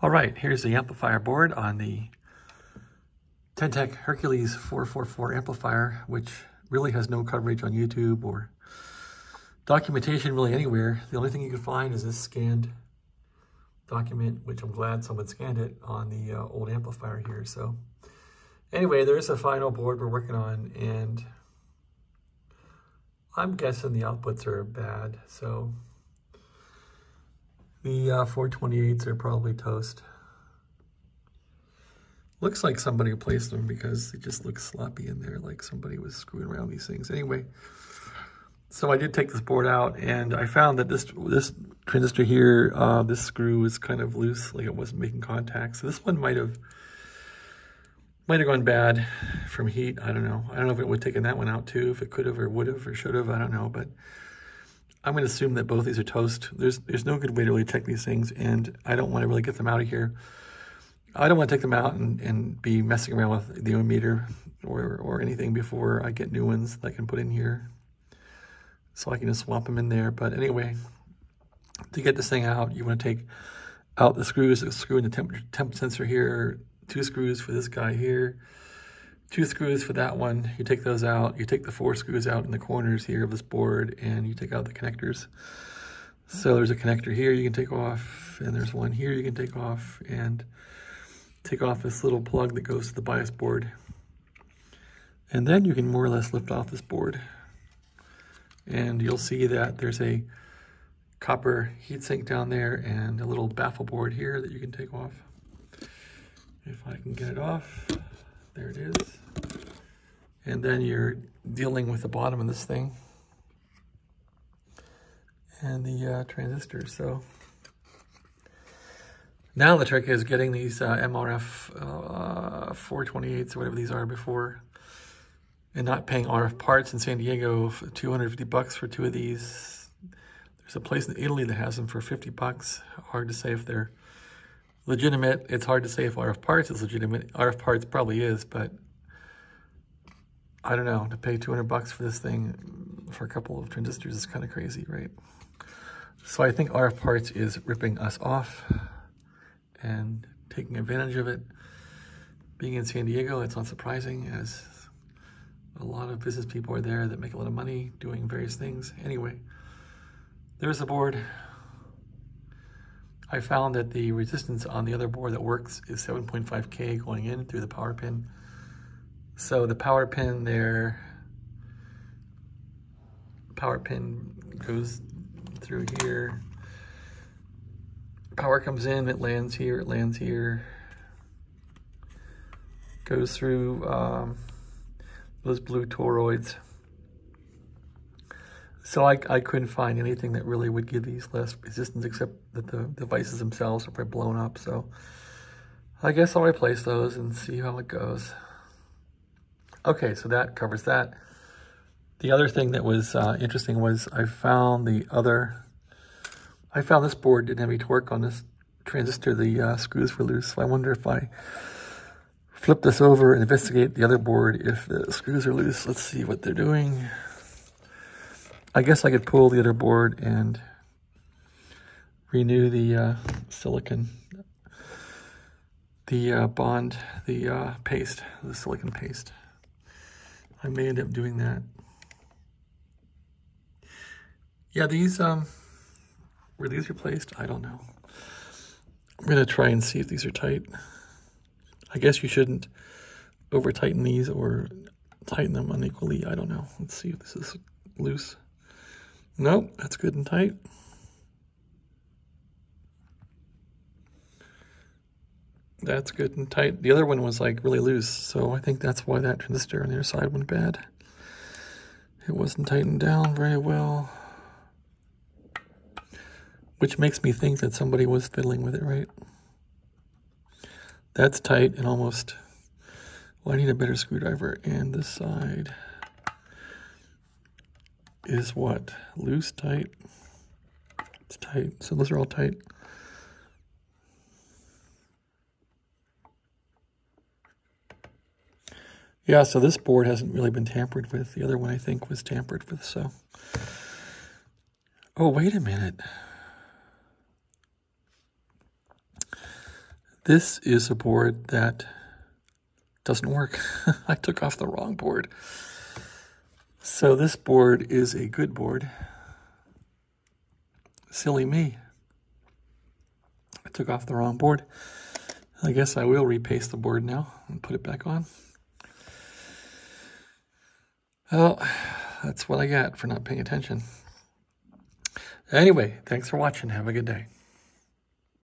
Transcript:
All right, here's the amplifier board on the Ten-Tec Hercules 444 amplifier, which really has no coverage on YouTube or documentation really anywhere. The only thing you can find is this scanned document, which I'm glad someone scanned it on the uh, old amplifier here. So anyway, there is a final board we're working on and I'm guessing the outputs are bad. So the uh, 428s are probably toast. Looks like somebody replaced them because it just looks sloppy in there, like somebody was screwing around these things. Anyway, so I did take this board out and I found that this this transistor here, uh, this screw is kind of loose, like it wasn't making contact. So this one might have might have gone bad from heat. I don't know. I don't know if it would have taken that one out too, if it could have or would have or should have. I don't know, but I'm going to assume that both these are toast. There's there's no good way to really check these things, and I don't want to really get them out of here. I don't want to take them out and, and be messing around with the ohmmeter or, or anything before I get new ones that I can put in here. So I can just swap them in there. But anyway, to get this thing out, you want to take out the screws, the screw in the temp, temp sensor here, two screws for this guy here, two screws for that one. You take those out. You take the four screws out in the corners here of this board and you take out the connectors. So there's a connector here you can take off and there's one here you can take off and take off this little plug that goes to the bias board. And then you can more or less lift off this board. And you'll see that there's a copper heatsink down there and a little baffle board here that you can take off. If I can get it off, there it is. And then you're dealing with the bottom of this thing and the uh, transistor. So now the trick is getting these uh, MRF uh, 428s or whatever these are before and not paying RF parts in San Diego 250 bucks for two of these. There's a place in Italy that has them for 50 bucks. Hard to say if they're legitimate. It's hard to say if RF parts is legitimate. RF parts probably is, but I don't know. To pay 200 bucks for this thing for a couple of transistors is kind of crazy, right? So I think RF parts is ripping us off and taking advantage of it. Being in San Diego, it's not surprising as a lot of business people are there that make a lot of money doing various things. Anyway, there's the board. I found that the resistance on the other board that works is 7.5K going in through the power pin. So the power pin there, power pin goes through here. Power comes in, it lands here, it lands here. Goes through um, those blue toroids. So I, I couldn't find anything that really would give these less resistance except that the devices themselves are probably blown up. So I guess I'll replace those and see how it goes. Okay, so that covers that. The other thing that was uh, interesting was I found the other, I found this board didn't have any torque on this transistor. The uh, screws were loose. So I wonder if I flip this over and investigate the other board if the screws are loose. Let's see what they're doing. I guess I could pull the other board and renew the uh, silicon, the uh, bond, the uh, paste, the silicon paste. I may end up doing that. Yeah, these, um, were these replaced? I don't know. I'm going to try and see if these are tight. I guess you shouldn't over tighten these or tighten them unequally. I don't know. Let's see if this is loose. Nope, that's good and tight. That's good and tight. The other one was like really loose, so I think that's why that transistor on the other side went bad. It wasn't tightened down very well. Which makes me think that somebody was fiddling with it, right? That's tight and almost, well, I need a better screwdriver. And this side is what? Loose, tight? It's tight. So those are all tight. Yeah, so this board hasn't really been tampered with. The other one, I think, was tampered with, so. Oh, wait a minute. This is a board that doesn't work. I took off the wrong board. So this board is a good board. Silly me. I took off the wrong board. I guess I will repaste the board now and put it back on. Well, that's what I got for not paying attention. Anyway, thanks for watching. Have a good day.